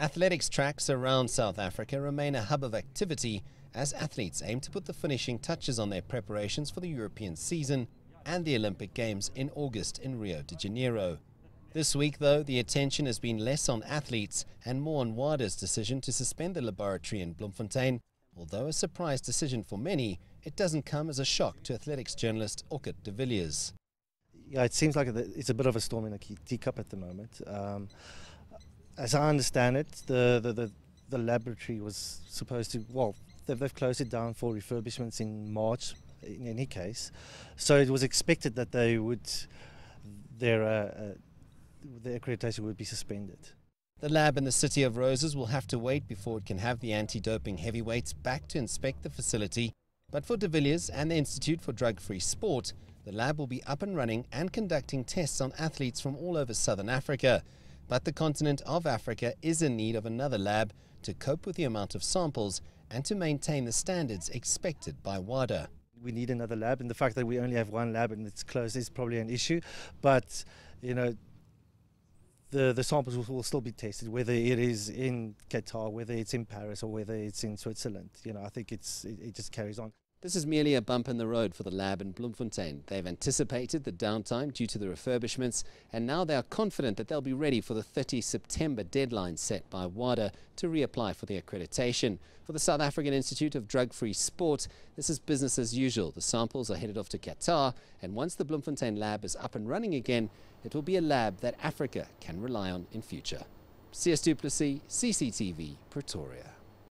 Athletics tracks around South Africa remain a hub of activity as athletes aim to put the finishing touches on their preparations for the European season and the Olympic Games in August in Rio de Janeiro. This week, though, the attention has been less on athletes and more on WADA's decision to suspend the laboratory in Bloemfontein. Although a surprise decision for many, it doesn't come as a shock to athletics journalist Orkut de Villiers. Yeah, it seems like it's a bit of a storm in a teacup at the moment. Um, as I understand it, the, the, the, the, laboratory was supposed to, well, they've, they've closed it down for refurbishments in March in any case. So it was expected that they would, their, uh, uh, their accreditation would be suspended. The lab in the City of Roses will have to wait before it can have the anti-doping heavyweights back to inspect the facility. But for de Villiers and the Institute for Drug-Free Sport, the lab will be up and running and conducting tests on athletes from all over southern Africa. But the continent of Africa is in need of another lab to cope with the amount of samples and to maintain the standards expected by WADA. We need another lab, and the fact that we only have one lab and it's closed is probably an issue. But, you know, the, the samples will, will, still be tested, whether it is in Qatar, whether it's in Paris, or whether it's in Switzerland. You know, I think it's it, it just carries on. This is merely a bump in the road for the lab in Bloemfontein. They've anticipated the downtime due to the refurbishments, and now they are confident that they'll be ready for the 30 September deadline set by WADA to reapply for the accreditation. For the South African Institute of Drug-Free Sport, this is business as usual. The samples are headed off to Qatar, and once the Bloemfontein lab is up and running again, it will be a lab that Africa can rely on in future. Sias du Plessis, CCTV, Pretoria.